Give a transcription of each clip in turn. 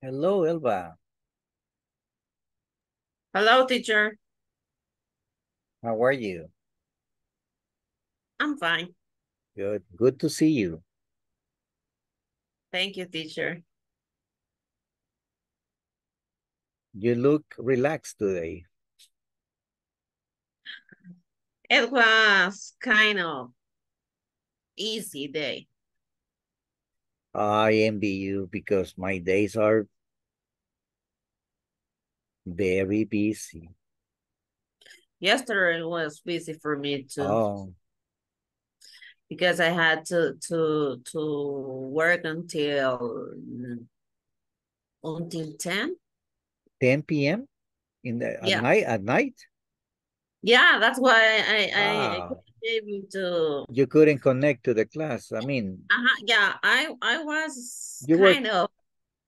Hello, Elba. Hello, teacher. How are you? I'm fine. Good. Good to see you. Thank you, teacher. You look relaxed today. It was kind of easy day. I envy you because my days are very busy. Yesterday was busy for me too Oh, because I had to to to work until until 10. 10 p.m. in the at night at night? Yeah, that's why I I, Ah, able to you couldn't connect to the class. I mean, uh-huh, yeah, I I was you were kind of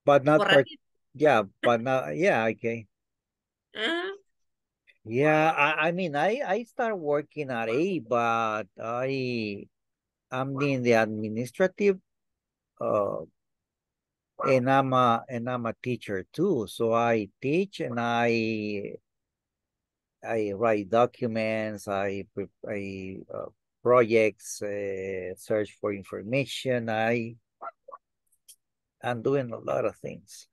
but not part yeah, but not yeah, okay. Uh -huh. Yeah, I, I mean I I start working at eight, but I I'm in the administrative uh and I'm a and I'm a teacher too. So I teach and I I write documents, I I uh, projects, uh, search for information. I I'm doing a lot of things.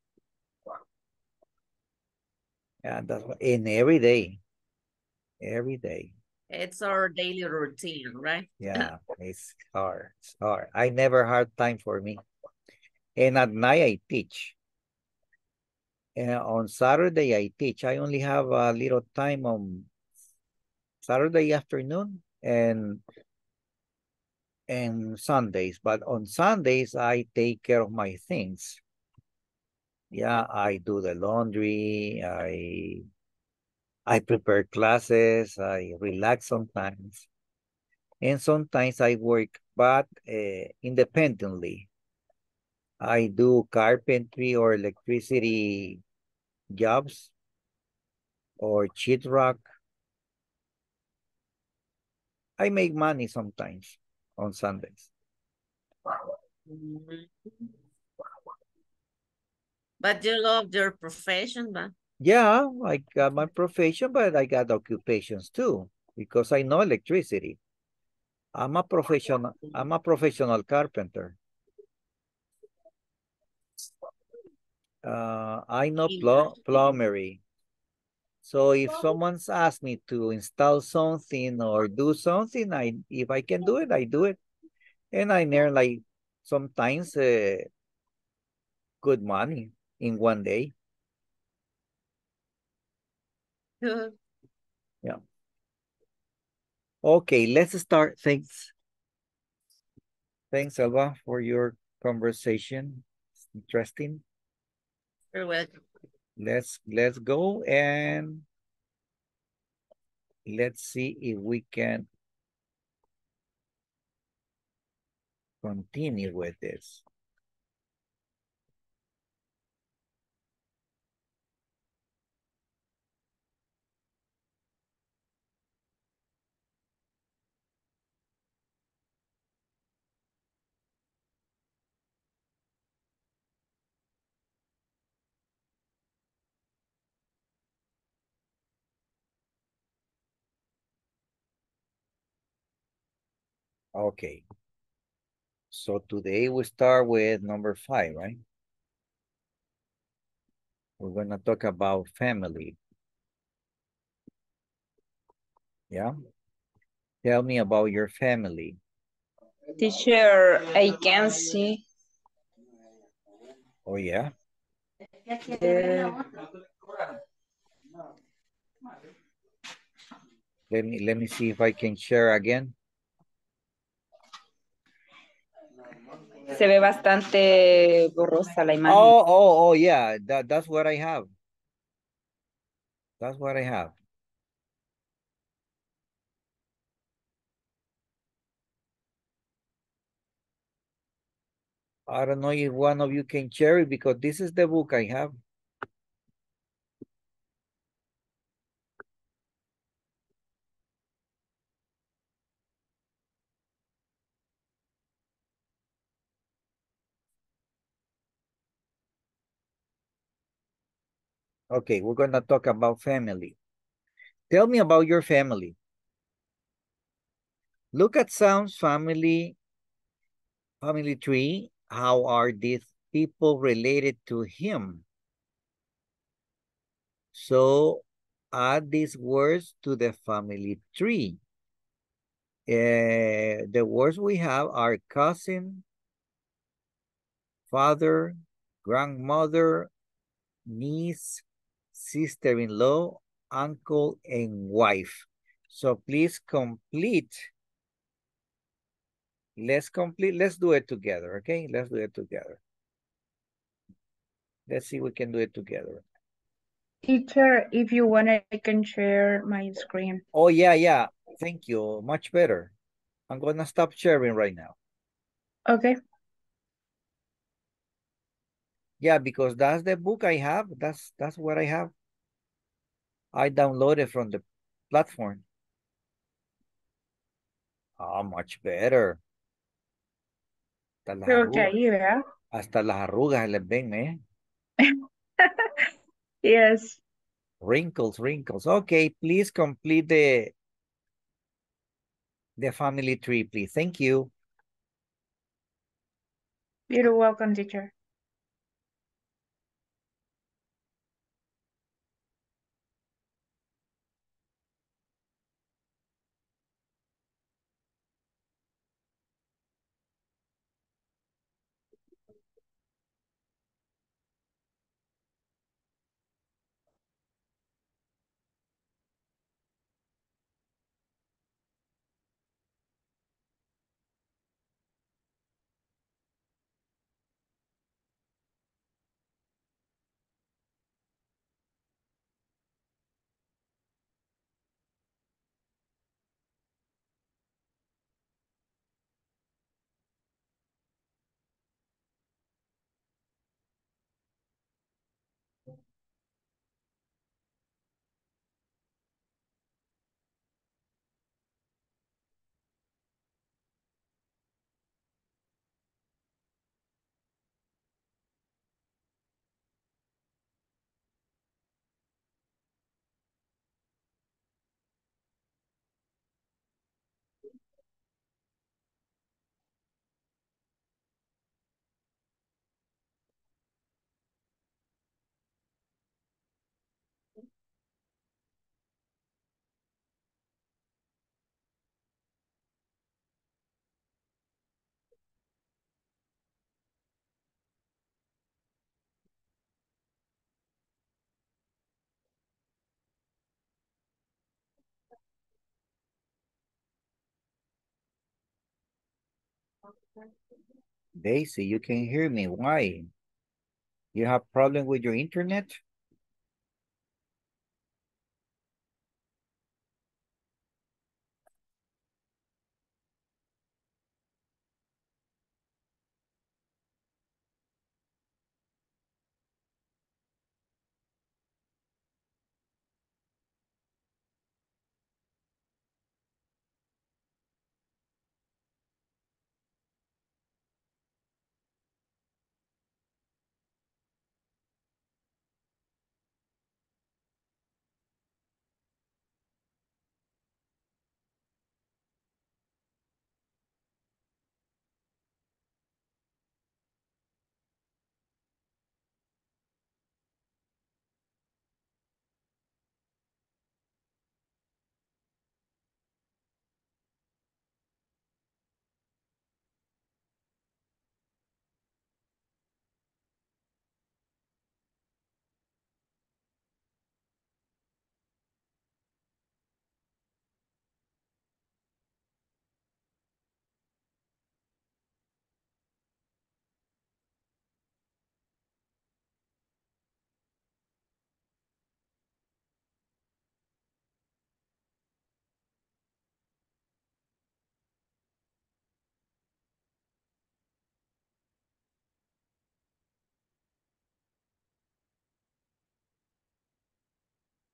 And that's what, and every day, every day. it's our daily routine, right? Yeah, it's hard. It's hard. I never had time for me. And at night I teach. And on Saturday I teach. I only have a little time on Saturday afternoon and and Sundays, but on Sundays I take care of my things. Yeah, I do the laundry, I I prepare classes, I relax sometimes. And sometimes I work, but uh, independently. I do carpentry or electricity jobs or sheetrock. I make money sometimes on Sundays. But you love your profession, but Yeah, I got my profession, but I got occupations too, because I know electricity. I'm a professional, I'm a professional carpenter. Uh, I know pl plumbery. So if someone's asked me to install something or do something, I if I can do it, I do it. And I earn like sometimes uh, good money in one day. Yeah. Okay, let's start. Thanks. Thanks, Elba, for your conversation. It's interesting. You're welcome. Let's let's go and let's see if we can continue with this. Okay. So today we start with number five, right? We're gonna talk about family. Yeah. Tell me about your family. Teacher, I can see Oh yeah. Let me let me see if I can share again. Se ve bastante borrosa la imagen. Oh, oh, oh, yeah. That that's what I have. That's what I have. I don't know if one of you can share it because this is the book I have. Okay, we're gonna talk about family. Tell me about your family. Look at Sam's family, family tree. How are these people related to him? So add these words to the family tree. Uh, the words we have are cousin, father, grandmother, niece, sister-in-law, uncle, and wife. So please complete. Let's complete, let's do it together, okay? Let's do it together. Let's see if we can do it together. Teacher, if you want, I can share my screen. Oh, yeah, yeah. Thank you. Much better. I'm gonna stop sharing right now. Okay. Yeah, because that's the book I have. That's that's what I have. I downloaded from the platform. Ah, much better. Hasta las, Creo que arrugas, ahí, ¿verdad? hasta las arrugas les ven, ¿eh? Yes. Wrinkles, wrinkles. Okay, please complete the the family tree, please. Thank you. You're welcome, teacher. Daisy, you can hear me. Why? You have problem with your internet?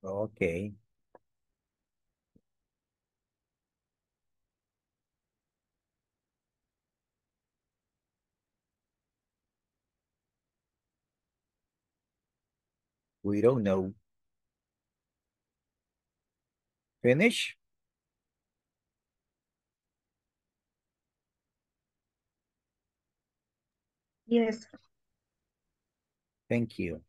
Okay. We don't know. Finish? Yes. Thank you.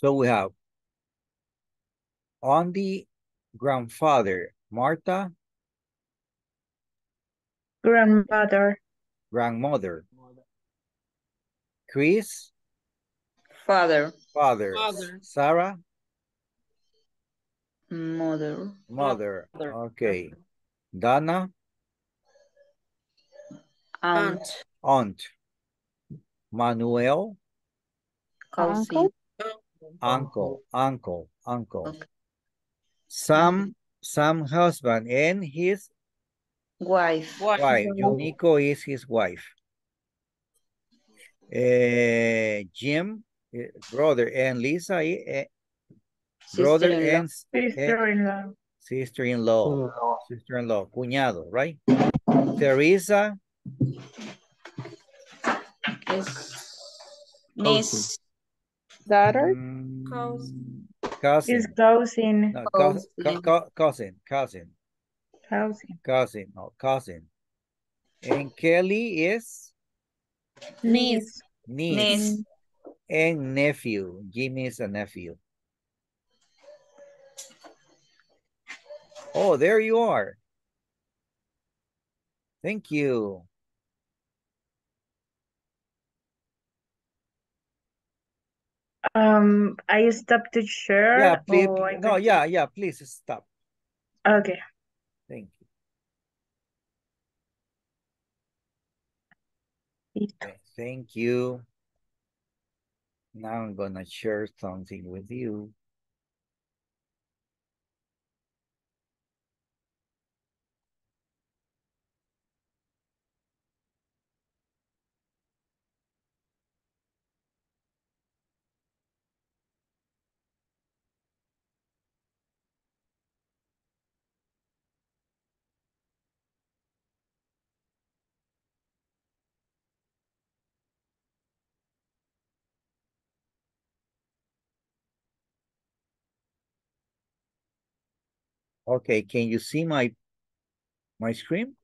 So we have on the grandfather, Martha, Grandmother. grandmother. Chris, Father, father. Father. Sarah, mother, mother. Mother. Okay. Dana. aunt, Aunt. aunt. Manuel, cousin, uncle, uncle, uncle. Okay. Sam, Sam husband and his wife, Wife. wife. Yunico is his wife. Eh, Jim, eh, brother, and Lisa, eh, brother sister-in-law, and Sister-in-law. sister-in-law, sister-in-law, cuñado, right? Teresa, es niece, Daughter. Cousin. cousin, His cousin. no, cous- Cousin. cousin, cousin, Cousin. cousin, no, cousin. And Kelly is Niece. niece. niece, and nephew. Jimmy is a nephew. Oh, there you are. Thank you. Um, I stopped to share. Yeah, please. No, yeah, yeah, please stop. Okay. Thank you. Okay, Thank you. Now I'm gonna share something with you. Okay, can you see my my screen?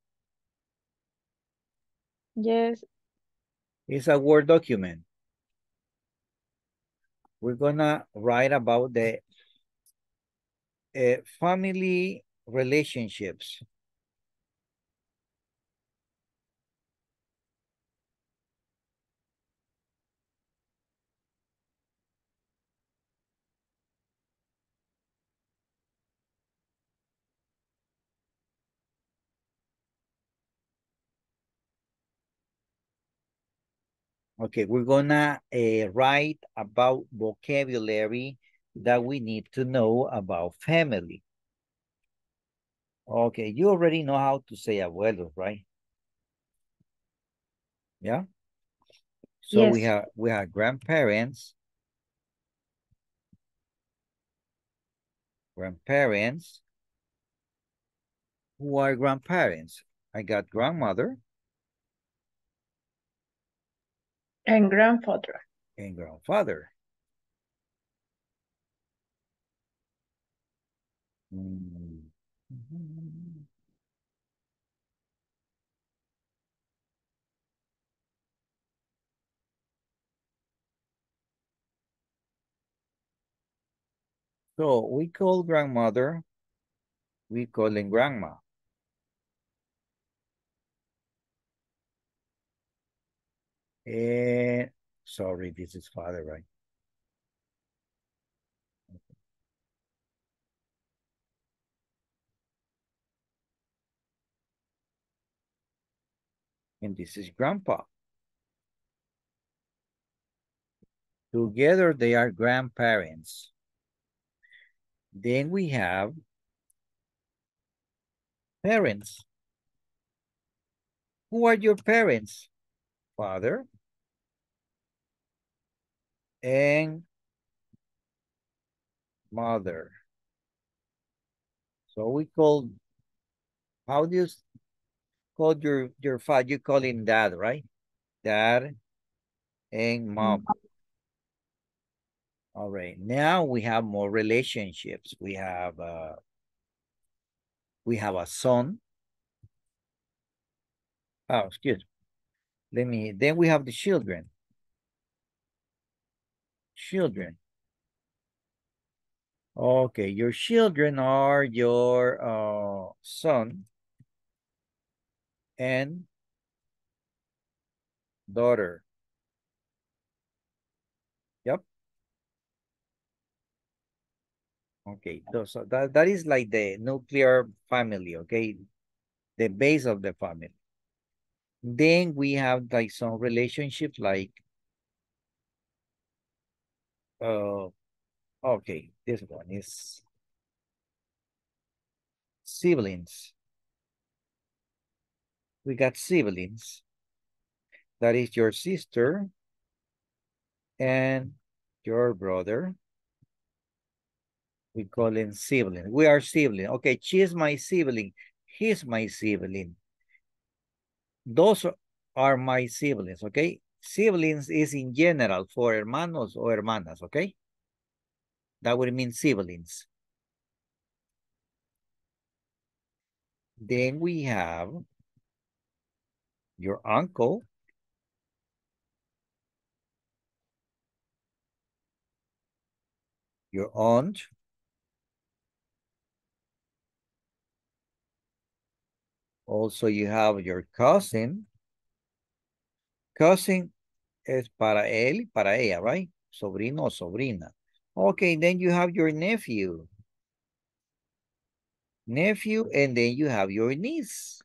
Yes. It's a Word document. We're gonna write about the uh, family relationships. Okay, we're gonna uh, write about vocabulary that we need to know about family. Okay, you already know how to say abuelos, right? Yeah? So we have we have grandparents. Grandparents. Who are grandparents? I got grandmother And grandfather. and grandfather. Mm. So we call grandmother, we call him grandma. And sorry, this is father, right? And this is grandpa. Together they are grandparents. Then we have parents. Who are your parents? Father and mother. So we call, how do you call your, your father? You call him dad, right? Dad and mom. All right, now we have more relationships. We have, uh, we have a son. Oh, excuse me. Let me, then we have the children. Children. Okay, your children are your uh, son and daughter. Yep. Okay, so, that, that is like the nuclear family, okay? The base of the family. Then we have like some relationships like uh okay, this one is siblings. We got siblings. That is your sister and your brother. We call him sibling. We are sibling. Okay, she's my sibling. He's my sibling. Those are my siblings, okay? Siblings is in general for hermanos or hermanas, okay? That would mean siblings. Then we have your uncle. Your aunt. Also, you have your cousin. Cousin es para él, para ella, right? Sobrino o sobrina. Okay, then you have your nephew. Nephew, and then you have your niece.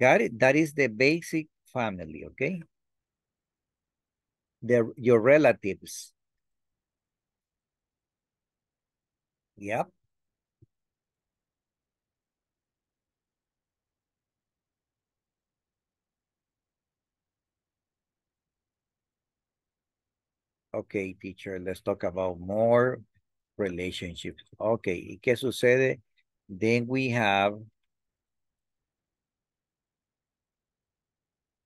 Got it? That is the basic family, okay? The, your relatives. Yep. Okay, teacher, let's talk about more relationships. Okay, ¿y qué sucede? Then we have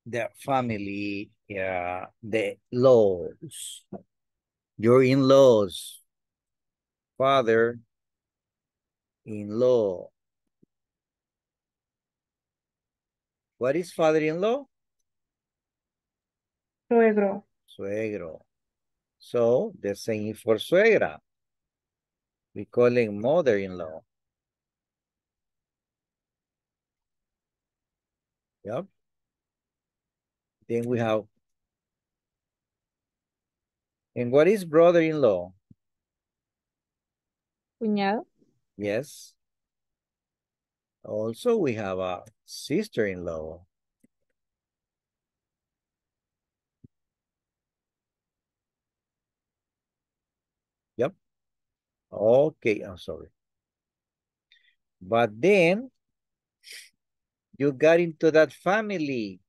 the family, yeah, the laws, your in-laws, father, in-law. What is father-in-law? Suegro. Suegro. So the same for suegra. We call it mother-in-law. Yep. Then we have. And what is brother-in-law? Cuñado. Yes. Also, we have a sister-in-law. Yep. Okay, I'm sorry. But then you got into that family.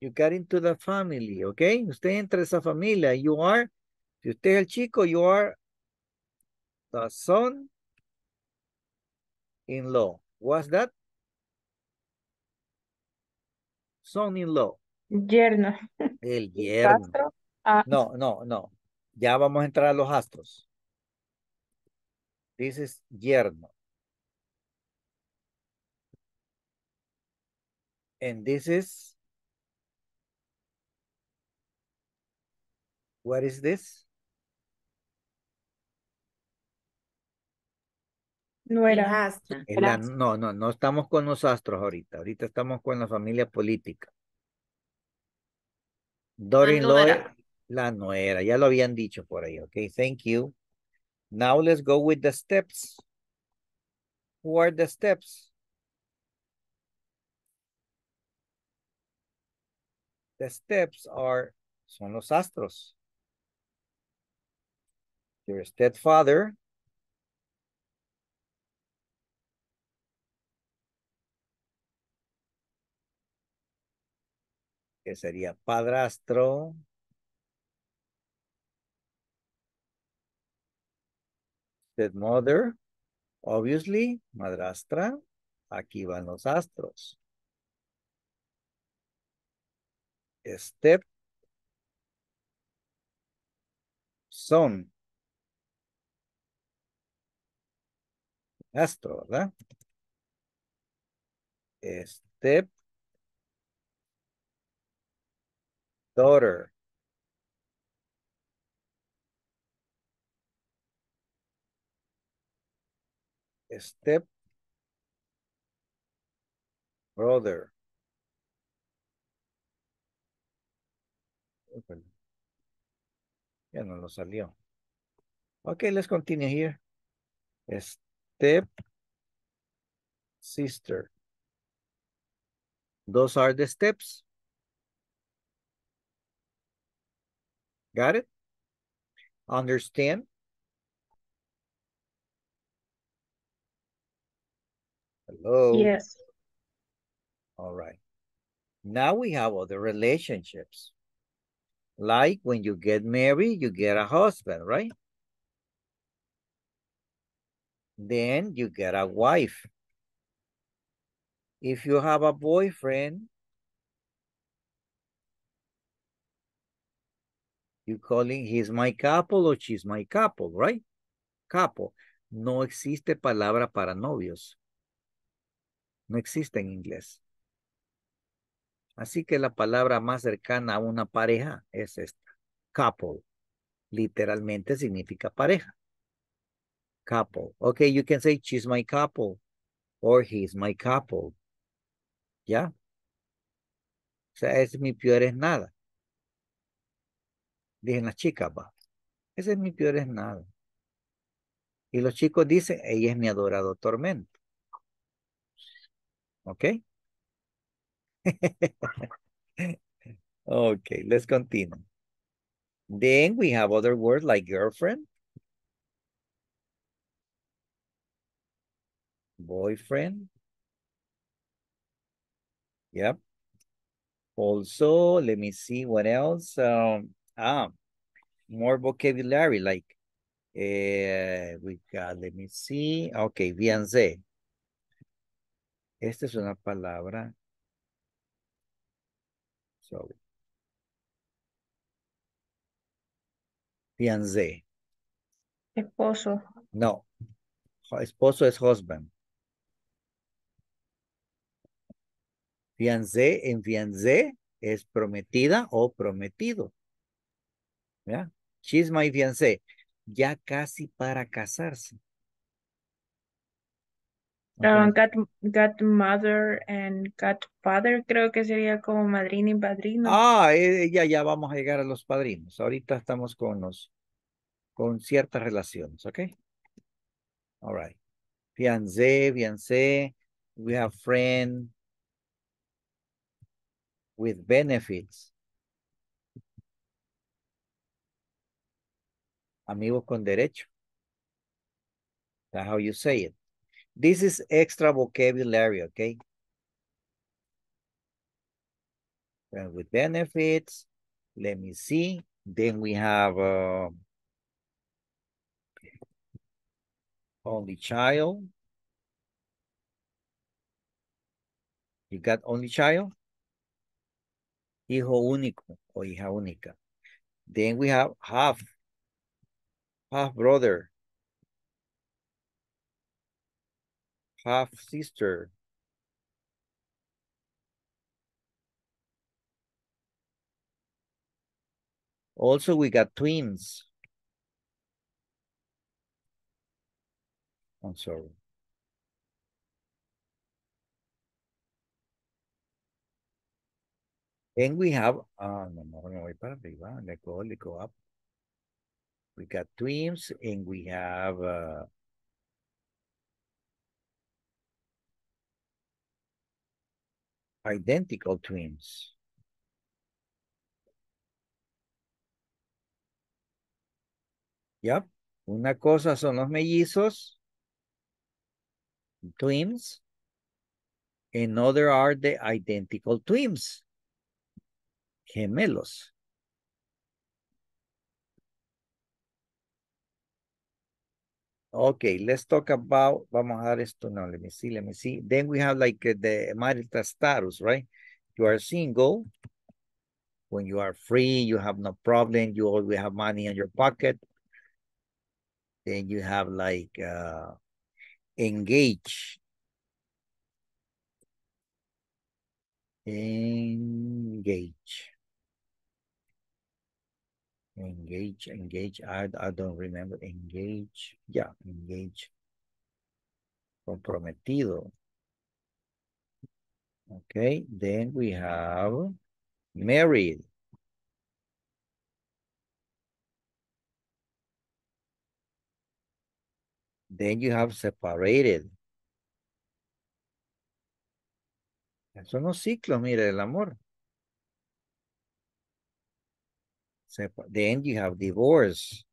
You got into the family, okay? Usted entra a esa familia. You are, si usted es el chico, you are the son-in-law. What's that? Son-in-law. Yerno. El yerno. Ah, No, no, no. Ya vamos a entrar a los astros. This is yerno. And this is. What is this? La- Gracias. no, no, no estamos con los astros ahorita. Ahorita estamos con la familia política. Daughter-in-law, nuera. La nuera. Ya lo habían dicho por ahí. Ok, thank you. Now let's go with the steps. Who are the steps? The steps are, son los astros. Your stepfather. Que sería padrastro. Stepmother. Obviously, madrastra. Aquí van los astros. Step. Son. Astro, ¿verdad? Step. Daughter. Step. Brother. Ya no lo salió. Okay, let's continue here. Step sister. Those are the steps. Got it? Understand? Hello? Yes. All right. Now we have other relationships. Like when you get married, you get a husband, right? Then you get a wife. If you have a boyfriend, you calling he's my couple or she's my couple, right? Couple. No existe palabra para novios. No existe en inglés. Así que la palabra más cercana a una pareja es esta. Couple. Literalmente significa pareja. Couple. Okay, you can say she's my couple or he's my couple. ¿Ya? O sea, es mi peor es nada. Dicen las chicas, va. Ese es mi peor es nada. Y los chicos dicen, ella es mi adorado tormento. ¿Ok? okay, let's continue. Then we have other words like girlfriend, boyfriend. Yep. Also, let me see what else. Um, ah, more vocabulary like uh, we got, let me see. Okay, fiancé. Esta es una palabra. Sorry. Fiancé. Esposo. No. Esposo es husband. Fiancé en fiancé es prometida o prometido. ¿Ya? She's my fiancé. Ya casi para casarse. Got, godmother and godfather, creo que sería como madrina y padrino. Ah, eh, ya, ya vamos a llegar a los padrinos. Ahorita estamos con los, con ciertas relaciones, ¿ok? All right. Fiancé, fiancé. We have friend with benefits. Amigos con derecho. That's how you say it. This is extra vocabulary, okay? And with benefits, let me see. Then we have uh, only child. You got only child? Hijo único o hija única. Then we have half, half brother. Half sister. Also, we got twins. I'm sorry. And we have, uh, no, no, no, voy para arriba, let go, let go up. We got twins and we have uh, identical twins. Yep, Una cosa son los mellizos, twins, and other are the identical twins, gemelos. Okay, let's talk about, vamos a dar esto, no, let me see, let me see. Then we have like uh, the marital status, right? You are single. When you are free, you have no problem. You always have money in your pocket. Then you have like uh, engage. Engage. Engage, engage. I, I don't remember. Engage. Yeah, engage. Comprometido. Okay, then we have married. Then you have separated. Son los ciclos, mire, el amor. Then you have divorce.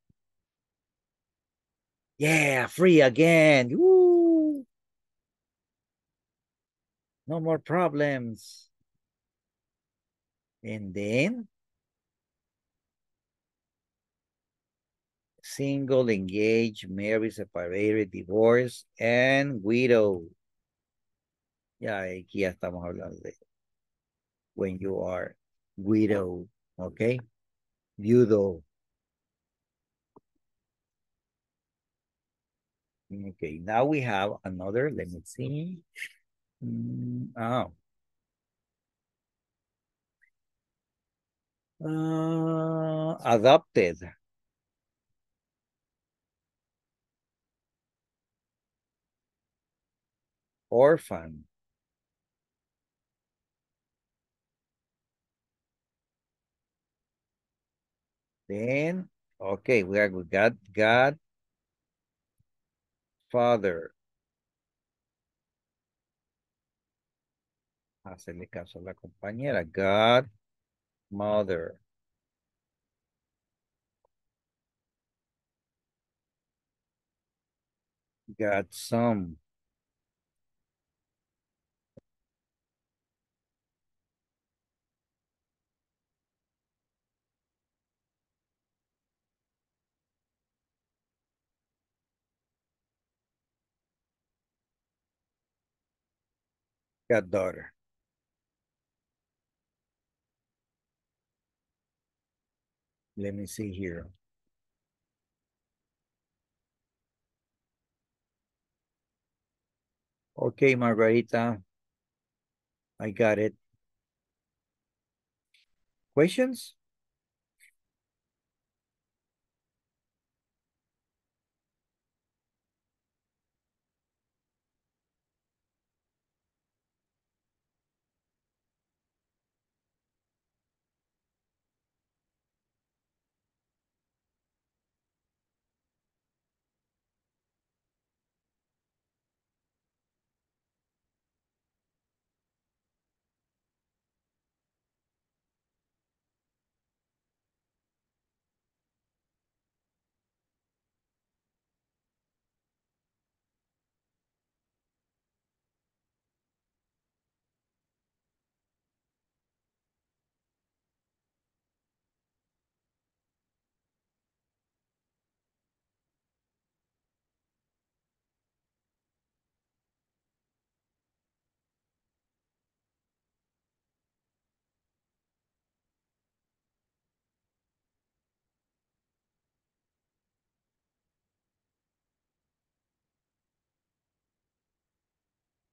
Yeah, free again. Woo! No more problems. And then single, engaged, married, separated, divorced, and widow. Ya aquí estamos hablando de when you are widow, okay? Viudo. Okay, now we have another, let me see. Mm, oh. Uh, adopted. Orphan. Then, okay, we are we got God, Father. Ah, Hacerle caso a la compañera. God, Mother. Got some. Got daughter. Let me see here. Okay, Margarita. I got it. Questions?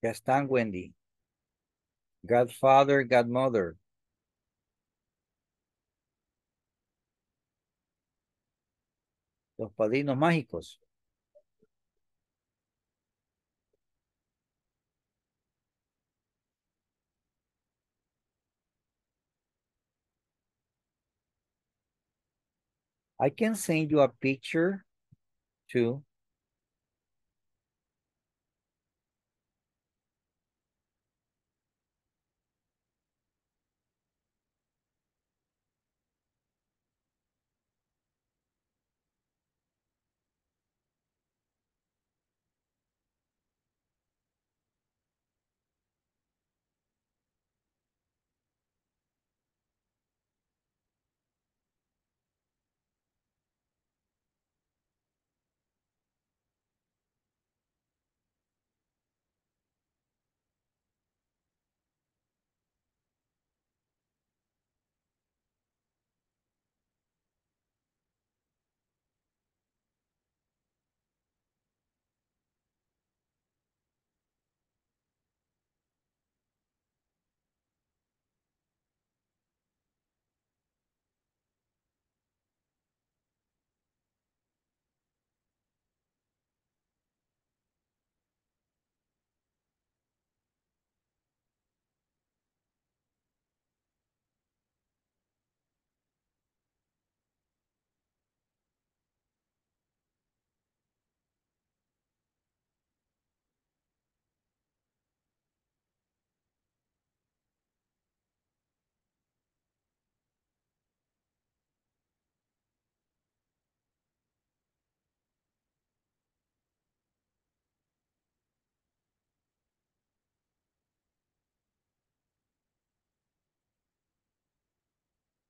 Ya están, Wendy. Godfather, godmother. Los padrinos mágicos. I can send you a picture too.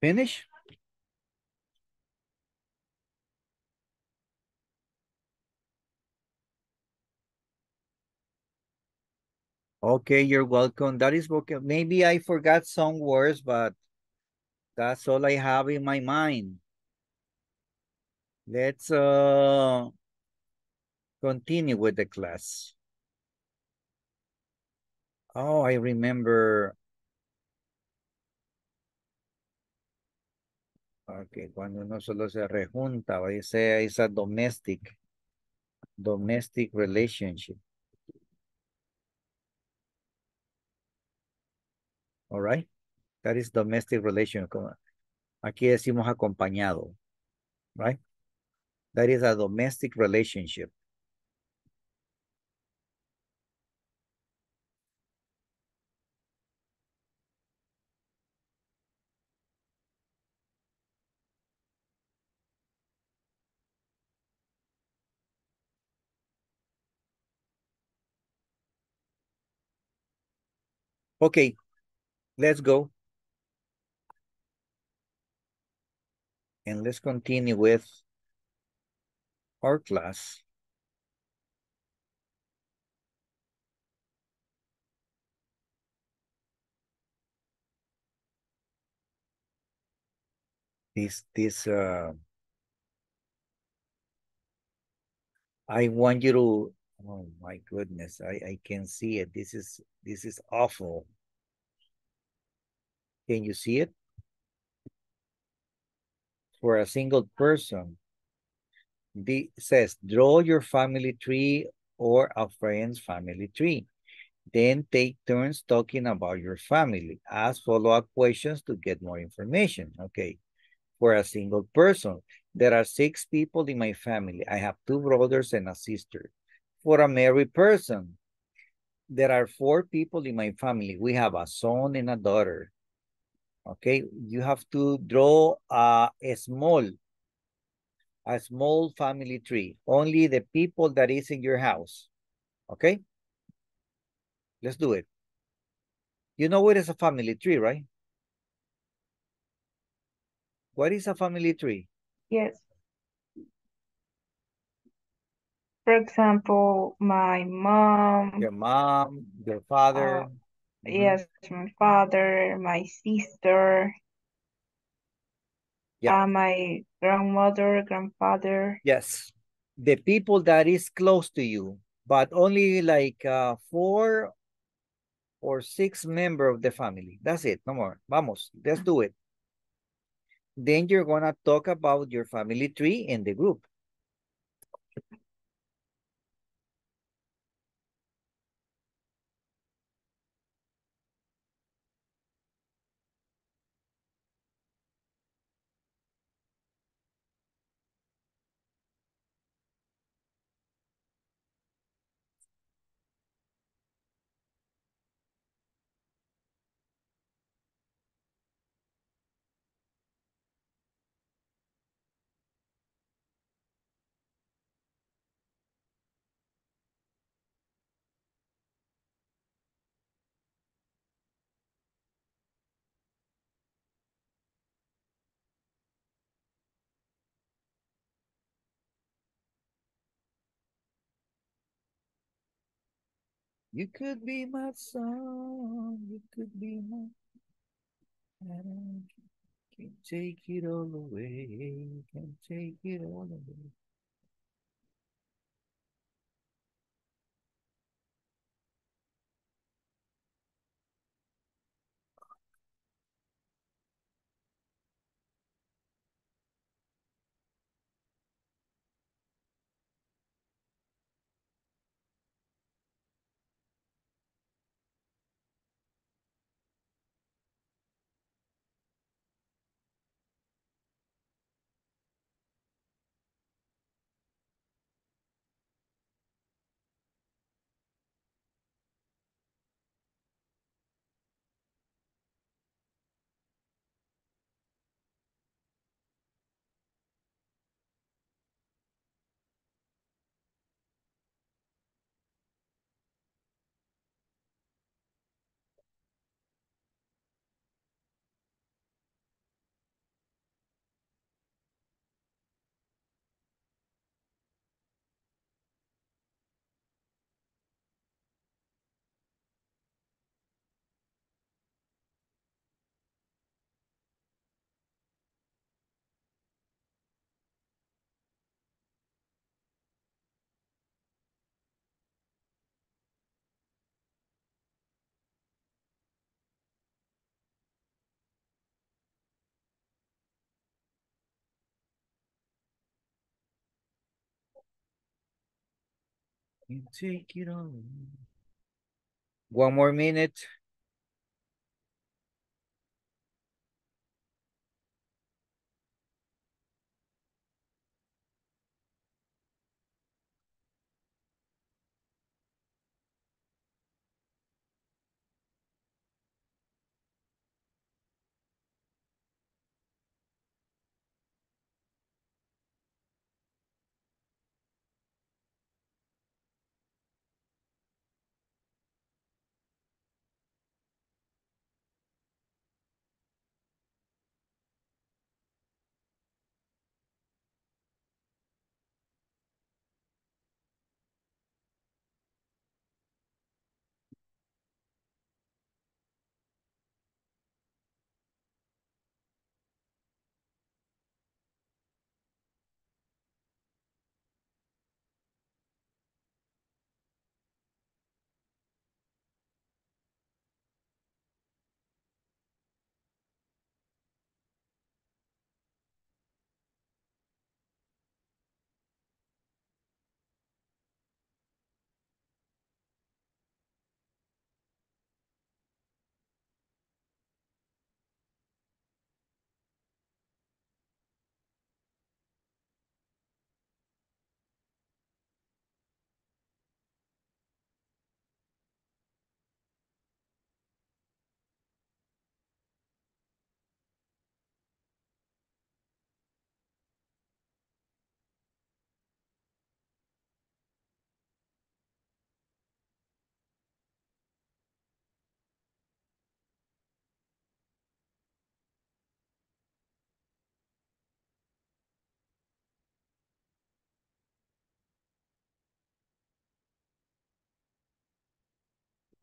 Finish? Okay, you're welcome. That is okay. Maybe I forgot some words, but that's all I have in my mind. Let's uh continue with the class. Oh, I remember. Okay, cuando uno solo se rejunta, dice it's a domestic, domestic relationship. All right? That is domestic relation. como- Aquí decimos acompañado. Right? That is a domestic relationship. Okay, let's go. And let's continue with our class. This, this, uh, I want you to, oh my goodness, I, I can see it. This is, this is awful. Can you see it? For a single person, the says draw your family tree or a friend's family tree. Then take turns talking about your family. Ask follow-up questions to get more information. Okay. For a single person, there are six people in my family. I have two brothers and a sister. For a married person, there are four people in my family. We have a son and a daughter. Okay, you have to draw a, a small, a small family tree. Only the people that is in your house. Okay? Let's do it. You know what is a family tree, right? What is a family tree? Yes. For example, my mom, Your mom, your father. Mhm. Yes, my father, my sister, Yeah. uh, my grandmother, grandfather. Yes. The people that is close to you, but only like uh, four or six member of the family. That's it. No more. Vamos. Let's do it. Then you're gonna talk about your family tree in the group. You could be my song. You could be my. Can't take it all away. Can't take it all away. You take it on. One more minute.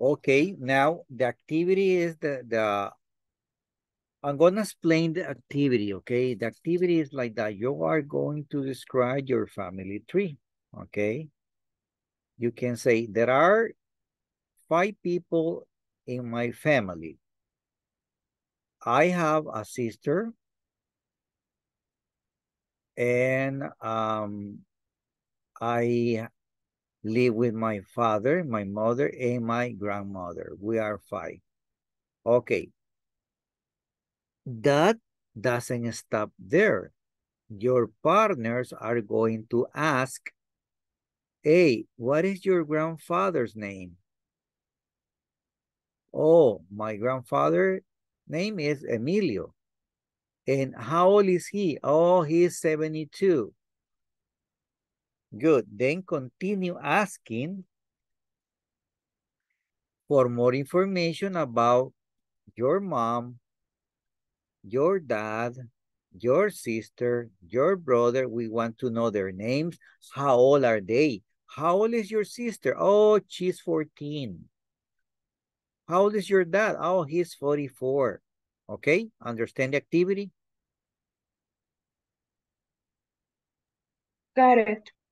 Okay, now the activity is the, the, I'm gonna explain the activity, okay? The activity is like that. You are going to describe your family tree, okay? You can say, there are five people in my family. I have a sister and um, I live with my father, my mother, and my grandmother. We are five. Okay. That doesn't stop there. Your partners are going to ask, hey, what is your grandfather's name? Oh, my grandfather name is Emilio. And how old is he? Oh, he is 72. Good. Then continue asking for more information about your mom, your dad, your sister, your brother. We want to know their names. How old are they? How old is your sister? Oh, she's 14. How old is your dad? Oh, he's 44. Okay, understand the activity? Got it.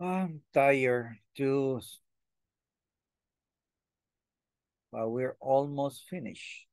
I'm tired too. But we're almost finished.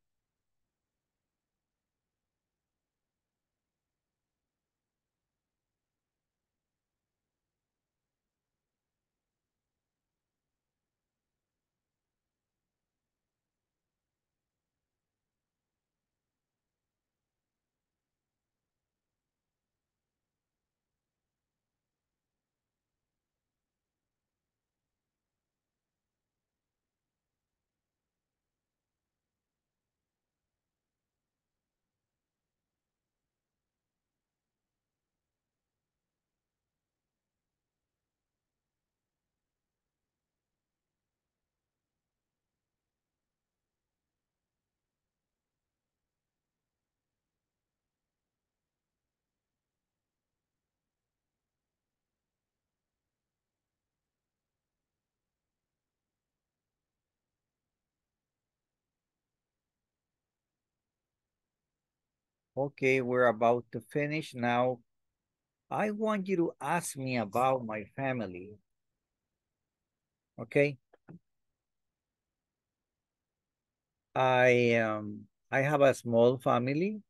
Okay, we're about to finish now. I want you to ask me about my family. Okay? I um I have a small family.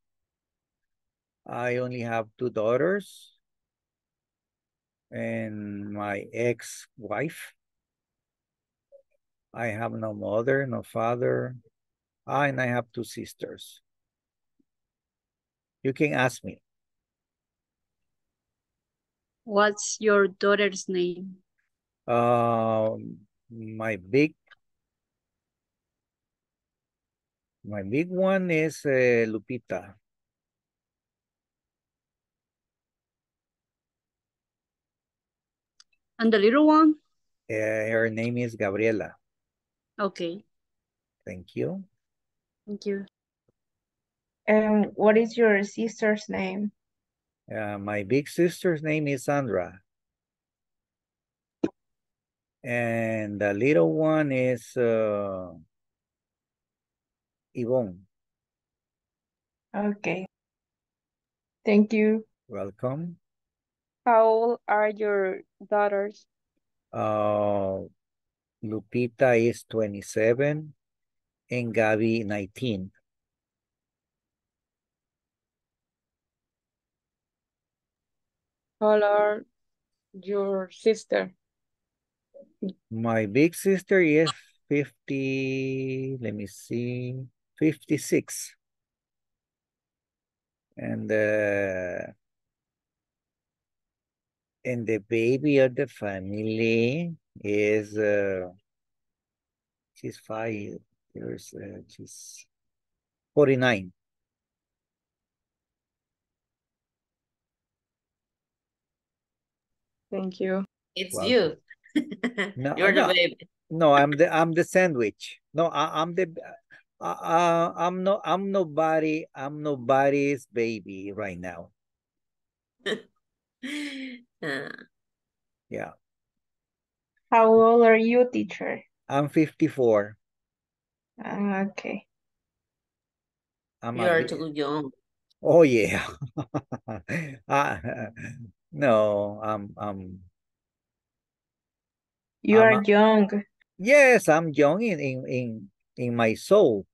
I only have two daughters and my ex-wife. I have no mother, no father, and I have two sisters. You can ask me. What's your daughter's name? Um, my big, my big one is uh, Lupita. And the little one? Uh, her name is Gabriela. Okay, Thank you. thank you. And what is your sister's name? Uh, my big sister's name is Sandra. And the little one is uh, Yvonne. Okay. Thank you. Welcome. How old are your daughters? Uh, Lupita is 27 and Gabi 19. Old your sister? My big sister is 50, let me see, 56. And uh, and the baby of the family is uh, she's five years, uh, she's 49. Thank you. It's Welcome. you. No, You're the baby. No, I'm the I'm the sandwich. No, I, I'm the uh, uh, I'm no I'm nobody I'm nobody's baby right now. Ah, Yeah, How old are you, teacher? I'm 54. Ah, okay. I'm you are too young. Oh yeah. uh, no, I'm I'm You I'm are young. yes, I'm young in in in, in my soul.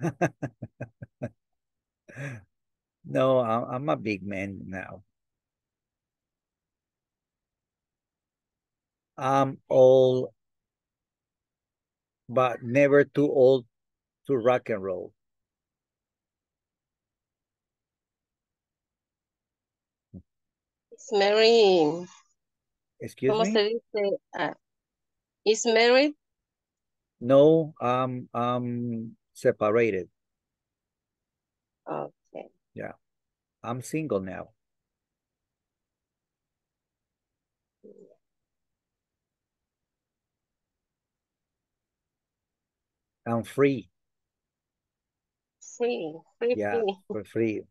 no, I'm, I'm a big man now. I'm old, but never too old to rock and roll. Is Mary, Excuse ¿cómo me? se dice? Ah, is married? No, I'm I'm separated. Okay. Yeah, I'm single now. I'm free. Free, free, Yeah, free. for free.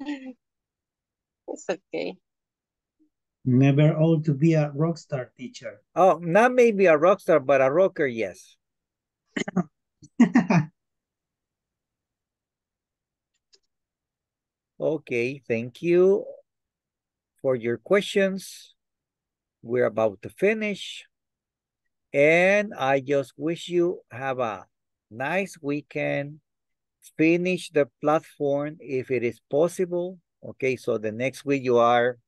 It's okay. Never old to be a rock star teacher. Oh, not maybe a rock star, but a rocker, yes. Okay, thank you for your questions. We're about to finish. And I just wish you have a nice weekend. Finish the platform if it is possible. Okay, so the next week you are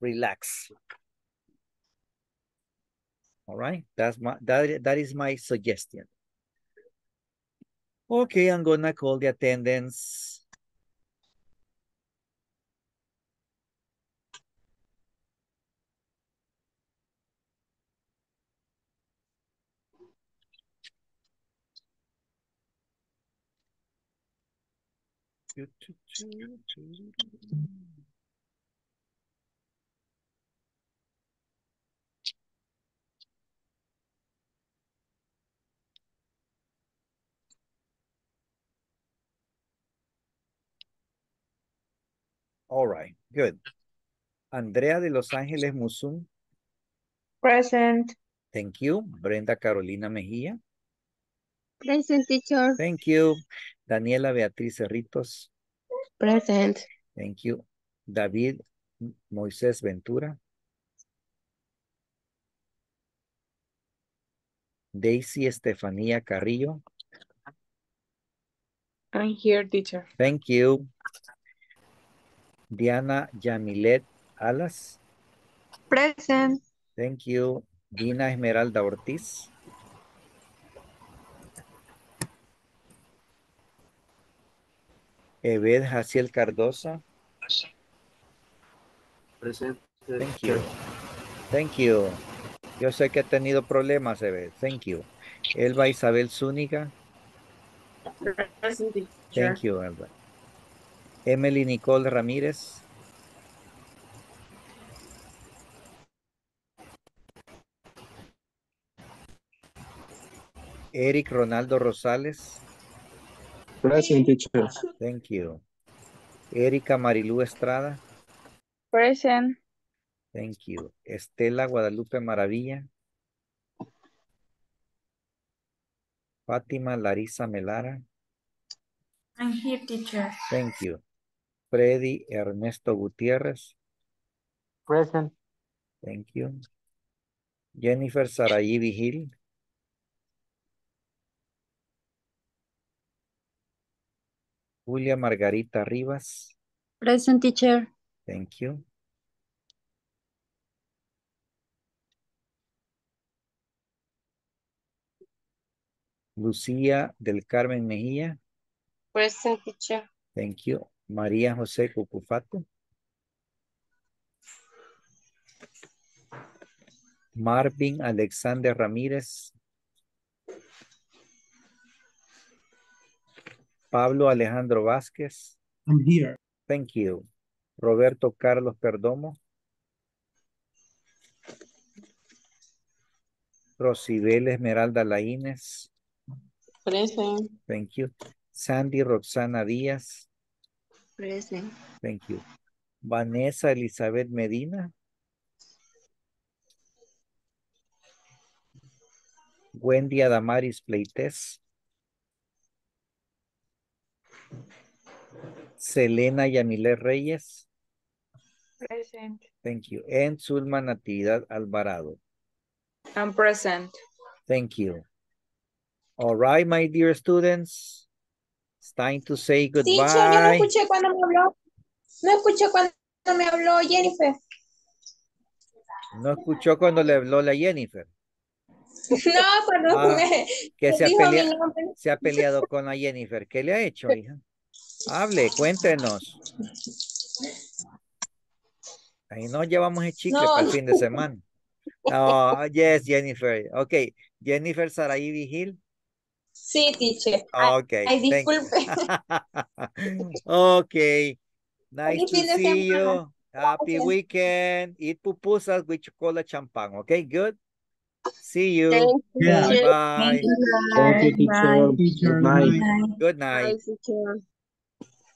relaxed. All right, that's my that that is my suggestion. Okay, I'm gonna call the attendance. All right, good. Andrea de Los Ángeles Musun, Present. thank you. Brenda Carolina Mejía, Present teacher. thank you. Daniela Beatriz Cerritos, Present. thank you. David Moisés Ventura. Daisy Estefanía Carrillo, I'm here, teacher. thank you. Diana Yamilet Alas, Present. thank you. Dina Esmeralda Ortiz. Eved Jaciel Cardosa, Presente. thank you. Thank you. Yo sé que he tenido problemas, Eved. Thank you. Elba Isabel Zúñiga, Present, teacher. thank you, Elba. Emily Nicole Ramírez, Eric Ronaldo Rosales, Present teacher. thank you. Erika Marilú Estrada, Present. thank you. Estela Guadalupe Maravilla. Fátima Larisa Melara, I'm here, teacher. thank you. Freddy Ernesto Gutiérrez, Present. thank you. Jennifer Sarayi Vigil, Julia Margarita Rivas, Present teacher. thank you. Lucía del Carmen Mejía, Present teacher. thank you. María José Cucufato. Marvin Alexander Ramírez. Pablo Alejandro Vázquez, I'm here. thank you. Roberto Carlos Perdomo. Rosibel Esmeralda Laínez, Present. thank you. Sandy Roxana Díaz, Present. thank you. Vanessa Elizabeth Medina. Wendy Adamaris Pleites. Selena Yamile Reyes, Present. thank you. And Zulma Natividad Alvarado, I'm present. thank you. All right, my dear students, it's time to say Teacher, yo no goodbye. escuché cuando me habló. No escuché cuando me habló Jennifer. No escuchó cuando le habló la Jennifer, No, cuando Ah, me, que se ha, dijo pelea- se ha peleado con la Jennifer. ¿Qué le ha hecho, hija? Hable, cuéntenos. Ahí nos llevamos el chicle No, para el no. fin de semana. Oh, yes, Jennifer. Okay, Jennifer Saraí Vigil. Sí, teacher. Ay, Okay, ay, disculpe. okay, nice to see you. Happy weekend. Eat pupusas with chocolate champagne. Okay, good. See you. Thank you, Yeah. Bye teacher. bye. Thank you, teacher. Teacher, Good night. night. Good night. Bye, teacher.